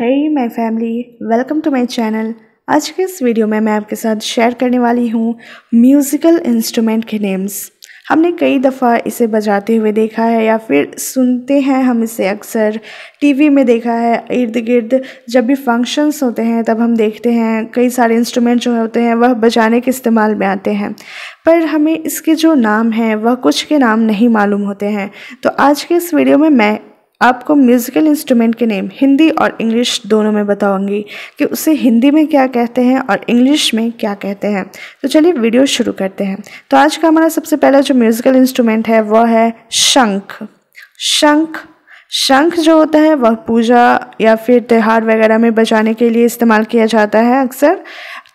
hey my family welcome to my channel आज के इस वीडियो में मैं आपके साथ शेयर करने वाली हूँ म्यूज़िकल इंस्ट्रूमेंट के नेम्स हमने कई दफ़ा इसे बजाते हुए देखा है या फिर सुनते हैं हम इसे अक्सर. टीवी में देखा है इर्द गिर्द जब भी फ़ंक्शंस होते हैं, तब हम देखते हैं, कई सारे इंस्ट्रूमेंट जो होते हैं, वह बजाने के इस्तेमाल में आते हैं. पर हमें इसके जो नाम हैं, वह कुछ के नाम नहीं मालूम होते हैं. तो आज के इस वीडियो में मैं आपको म्यूज़िकल इंस्ट्रूमेंट के नेम हिंदी और इंग्लिश दोनों में बताऊँगी कि उसे हिंदी में क्या कहते हैं और इंग्लिश में क्या कहते हैं। तो चलिए वीडियो शुरू करते हैं। तो आज का हमारा सबसे पहला जो म्यूज़िकल इंस्ट्रूमेंट है, वह है शंख। शंख शंख जो होता है, वह पूजा या फिर त्यौहार वगैरह में बजाने के लिए इस्तेमाल किया जाता है अक्सर।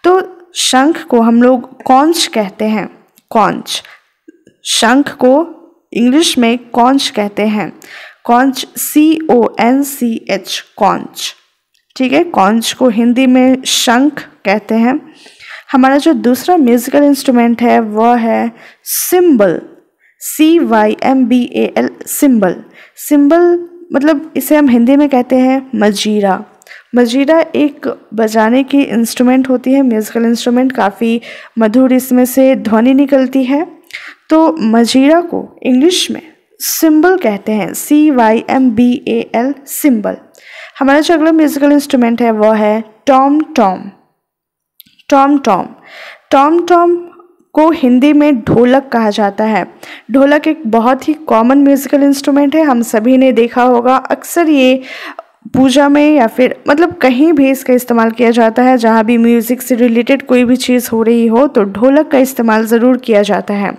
तो शंख को हम लोग कौंच कहते हैं। कौंच। शंख को इंग्लिश में कौंच कहते हैं। Conch C O N C H conch. ठीक है, कॉन्च को हिंदी में शंख कहते हैं। हमारा जो दूसरा म्यूज़िकल इंस्ट्रूमेंट है, वह है cymbal C Y M B A L cymbal cymbal मतलब इसे हम हिंदी में कहते हैं मजीरा। मजीरा एक बजाने की इंस्ट्रूमेंट होती है म्यूज़िकल इंस्ट्रूमेंट काफ़ी मधुर इसमें से ध्वनि निकलती है। तो मजीरा को इंग्लिश में सिंबल कहते हैं C Y M B A L cymbal. हमारा जो अगला म्यूजिकल इंस्ट्रूमेंट है वो है tom tom. Tom tom. Tom tom को हिंदी में ढोलक कहा जाता है। ढोलक एक बहुत ही कॉमन म्यूज़िकल इंस्ट्रूमेंट है, हम सभी ने देखा होगा। अक्सर ये पूजा में या फिर मतलब कहीं भी इसका इस्तेमाल किया जाता है, जहाँ भी म्यूज़िक से रिलेटेड कोई भी चीज़ हो रही हो तो ढोलक का इस्तेमाल ज़रूर किया जाता है।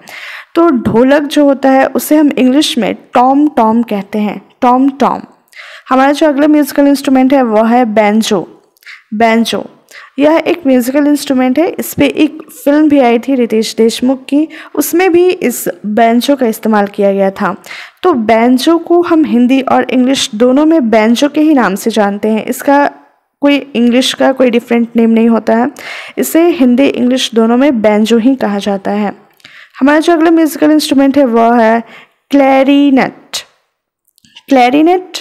तो ढोलक जो होता है, उसे हम इंग्लिश में टॉम टॉम कहते हैं। Tom tom. हमारा जो अगला म्यूज़िकल इंस्ट्रूमेंट है, वह है बैंजो बैंजो यह एक म्यूज़िकल इंस्ट्रूमेंट है। इस पर एक फ़िल्म भी आई थी रितेश देशमुख की। उसमें भी इस बैंजो का इस्तेमाल किया गया था। तो बैंजो को हम हिंदी और इंग्लिश दोनों में बैंजो के ही नाम से जानते हैं। इसका कोई इंग्लिश का कोई डिफरेंट नेम नहीं होता है। इसे हिंदी इंग्लिश दोनों में बैंजो ही कहा जाता है। हमारा जो अगला म्यूज़िकल इंस्ट्रूमेंट है, वह है क्लैरिनेट क्लैरिनेट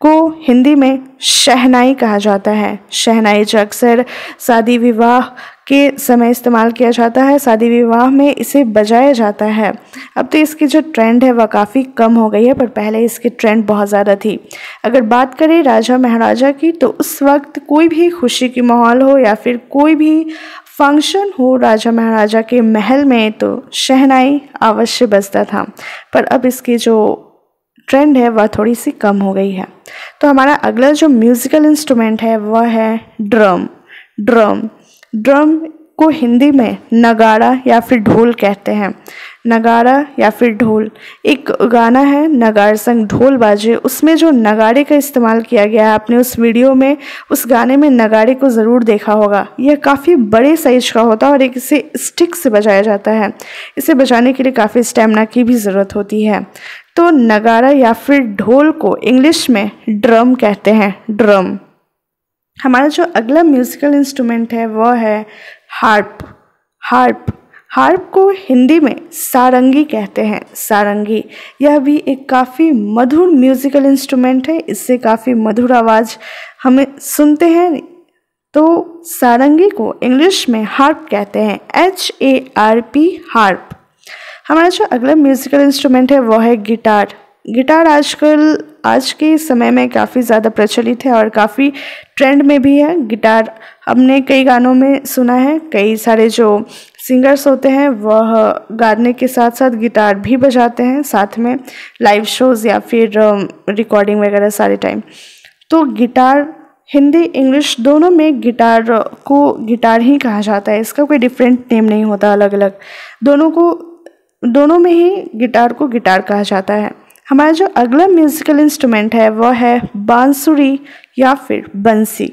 को हिंदी में शहनाई कहा जाता है। शहनाई जो अक्सर शादी विवाह के समय इस्तेमाल किया जाता है। शादी विवाह में इसे बजाया जाता है। अब तो इसकी जो ट्रेंड है, वह काफ़ी कम हो गई है, पर पहले इसकी ट्रेंड बहुत ज़्यादा थी। अगर बात करें राजा महाराजा की तो उस वक्त कोई भी खुशी की माहौल हो या फिर कोई भी फ़ंक्शन हो राजा महाराजा के महल में तो शहनाई अवश्य बजता था। पर अब इसकी जो ट्रेंड है, वह थोड़ी सी कम हो गई है। तो हमारा अगला जो म्यूज़िकल इंस्ट्रूमेंट है, वह है ड्रम ड्रम ड्रम को हिंदी में नगाड़ा या फिर ढोल कहते हैं। नगाड़ा या फिर ढोल, एक गाना है नगाड़ संग ढोल बाजे। उसमें जो नगाड़े का इस्तेमाल किया गया है, आपने उस वीडियो में उस गाने में नगाड़े को ज़रूर देखा होगा। यह काफ़ी बड़े साइज़ का होता है और एक इसे स्टिक से बजाया जाता है। इसे बजाने के लिए काफ़ी स्टेमिना की भी ज़रूरत होती है। तो नगाड़ा या फिर ढोल को इंग्लिश में ड्रम कहते हैं, ड्रम। हमारा जो अगला म्यूज़िकल इंस्ट्रूमेंट है, वह है हार्प हार्प हार्प को हिंदी में सारंगी कहते हैं। सारंगी, यह भी एक काफ़ी मधुर म्यूज़िकल इंस्ट्रूमेंट है। इससे काफ़ी मधुर आवाज़ हमें सुनते हैं। तो सारंगी को इंग्लिश में हार्प कहते हैं। H A R P harp. हमारा जो अगला म्यूज़िकल इंस्ट्रूमेंट है, वह है गिटार। गिटार आजकल आज के समय में काफ़ी ज़्यादा प्रचलित है और काफ़ी ट्रेंड में भी है। गिटार हमने कई गानों में सुना है। कई सारे जो सिंगर्स होते हैं, वह गाने के साथ साथ गिटार भी बजाते हैं, साथ में लाइव शोज़ या फिर रिकॉर्डिंग वगैरह सारे टाइम तो गिटार हिंदी इंग्लिश दोनों में गिटार को गिटार ही कहा जाता है। इसका कोई डिफरेंट नेम नहीं होता अलग अलग दोनों को, दोनों में ही गिटार को गिटार कहा जाता है। हमारा जो अगला म्यूज़िकल इंस्ट्रूमेंट है वह है बांसुरी या फिर बंसी।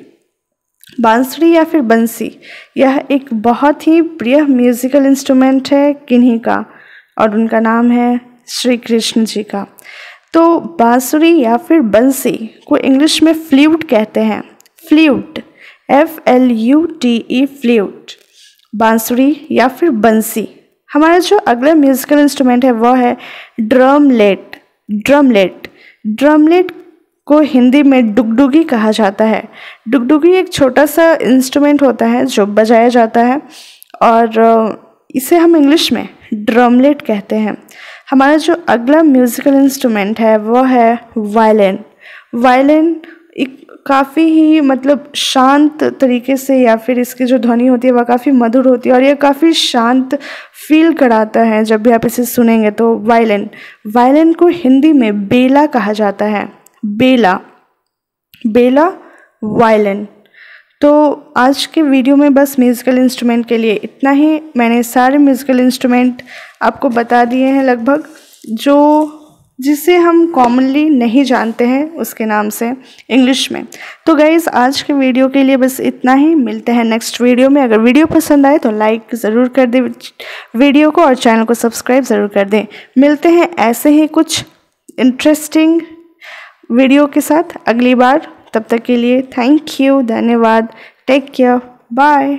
बांसुरी या फिर बंसी, यह एक बहुत ही प्रिय म्यूज़िकल इंस्ट्रूमेंट है किन्हीं का, और उनका नाम है श्री कृष्ण जी का। तो बांसुरी या फिर बंसी को इंग्लिश में फ्लूट कहते हैं। Flute F L U T E flute बांसुरी या फिर बंसी। हमारा जो अगला म्यूज़िकल इंस्ट्रूमेंट है वह है ड्रमलेट ड्रमलेट। ड्रमलेट को हिंदी में डुगडुगी कहा जाता है। डुगडुगी एक छोटा सा इंस्ट्रूमेंट होता है जो बजाया जाता है और इसे हम इंग्लिश में ड्रमलेट कहते हैं। हमारा जो अगला म्यूज़िकल इंस्ट्रूमेंट है वो है वायलिन वायलिन एक काफ़ी ही मतलब शांत तरीके से या फिर इसकी जो ध्वनि होती है वह काफ़ी मधुर होती है और यह काफ़ी शांत फील कराता है जब भी आप इसे सुनेंगे तो वायलिन वायलिन को हिंदी में बेला कहा जाता है. बेला. बेला वायलिन तो आज के वीडियो में बस म्यूज़िकल इंस्ट्रूमेंट के लिए इतना ही. मैंने सारे म्यूज़िकल इंस्ट्रूमेंट आपको बता दिए हैं लगभग, जो जिसे हम कॉमनली नहीं जानते हैं, उसके नाम से इंग्लिश में। तो गाइज़ आज के वीडियो के लिए बस इतना ही। मिलते हैं नेक्स्ट वीडियो में। अगर वीडियो पसंद आए तो लाइक ज़रूर कर दें। वीडियो को और चैनल को सब्सक्राइब ज़रूर कर दें। मिलते हैं ऐसे ही कुछ इंटरेस्टिंग वीडियो के साथ अगली बार। तब तक के लिए थैंक यू धन्यवाद। Take care bye